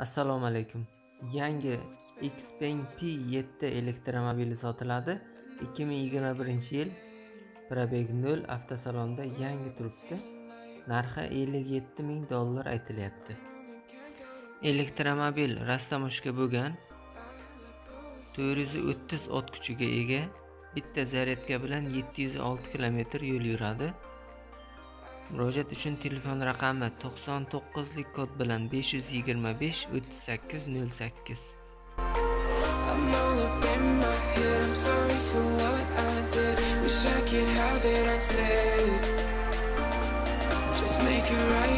Assalomu alaykum. Yangi Xpeng P7 elektromobili sotiladi. 2021-yil. Probeg 0 avtosalonda yangi turibdi. Narxi 57 ming dollar aytilyapti. Elektromobil rastamushka bo'lgan 430 ot kuchiga ega. Bitta zaryadka bilan 706 km yo'l yuradi. Murojaat uchun telefon raqami 99 lik kod bilan 525 38 08. Just make it right